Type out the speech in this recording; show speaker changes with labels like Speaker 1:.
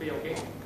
Speaker 1: Be okay？